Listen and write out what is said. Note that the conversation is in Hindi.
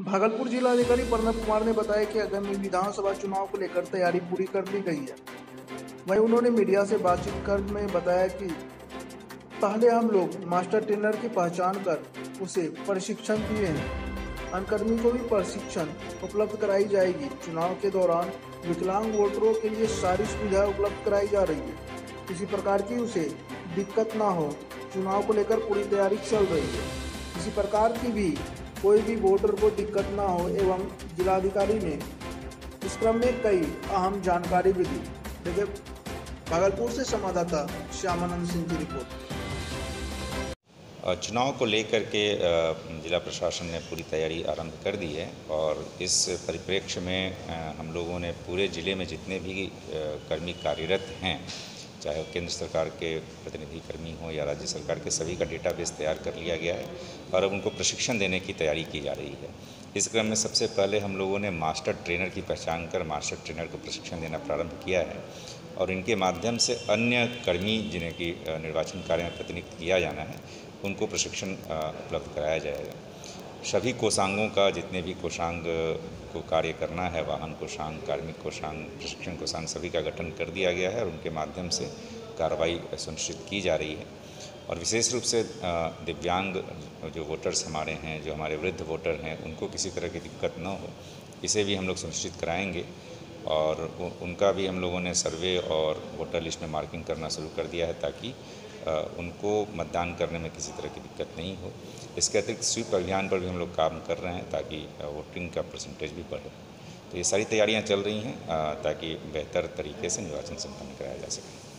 भागलपुर जिलाधिकारी प्रणब कुमार ने बताया कि आगामी विधानसभा चुनाव को लेकर तैयारी पूरी कर ली गई है। वहीं उन्होंने मीडिया से बातचीत कर में बताया कि पहले हम लोग मास्टर ट्रेनर की पहचान कर उसे प्रशिक्षण दिए हैं। अनकर्मी को भी प्रशिक्षण उपलब्ध कराई जाएगी। चुनाव के दौरान विकलांग वोटरों के लिए सारी सुविधाएँ उपलब्ध कराई जा रही है। किसी प्रकार की उसे दिक्कत ना हो। चुनाव को लेकर पूरी तैयारी चल रही है। किसी प्रकार की भी कोई भी वोटर को दिक्कत ना हो एवं जिलाधिकारी ने इस क्रम में कई अहम जानकारी भी दी। देखिए, भागलपुर से संवाददाता श्यामानंद सिंह की रिपोर्ट। चुनाव को लेकर के जिला प्रशासन ने पूरी तैयारी आरंभ कर दी है और इस परिप्रेक्ष्य में हम लोगों ने पूरे ज़िले में जितने भी कर्मी कार्यरत हैं चाहे वो केंद्र सरकार के प्रतिनिधि कर्मी हों या राज्य सरकार के सभी का डेटाबेस तैयार कर लिया गया है और अब उनको प्रशिक्षण देने की तैयारी की जा रही है। इस क्रम में सबसे पहले हम लोगों ने मास्टर ट्रेनर की पहचान कर मास्टर ट्रेनर को प्रशिक्षण देना प्रारंभ किया है और इनके माध्यम से अन्य कर्मी जिन्हें कि निर्वाचन कार्य में प्रतिनिधित्व किया जाना है, उनको प्रशिक्षण उपलब्ध कराया जाएगा। सभी कोषांगों का जितने भी कोषांग, को कार्य करना है, वाहन कोषांग, कार्मिक कोषांग, प्रशिक्षण कोषांग, सभी का गठन कर दिया गया है और उनके माध्यम से कार्रवाई सुनिश्चित की जा रही है। और विशेष रूप से दिव्यांग जो वोटर्स हमारे हैं, जो हमारे वृद्ध वोटर हैं, उनको किसी तरह की दिक्कत न हो। इसे भी हम लोग सुनिश्चित कराएँगे। और उनका भी हम लोगों ने सर्वे और वोटर लिस्ट में मार्किंग करना शुरू कर दिया है ताकि उनको मतदान करने में किसी तरह की दिक्कत नहीं हो। इसके अतिरिक्त स्वीप अभियान पर भी हम लोग काम कर रहे हैं ताकि वोटिंग का परसेंटेज भी बढ़े। तो ये सारी तैयारियाँ चल रही हैं ताकि बेहतर तरीके से निर्वाचन संपन्न कराया जा सके।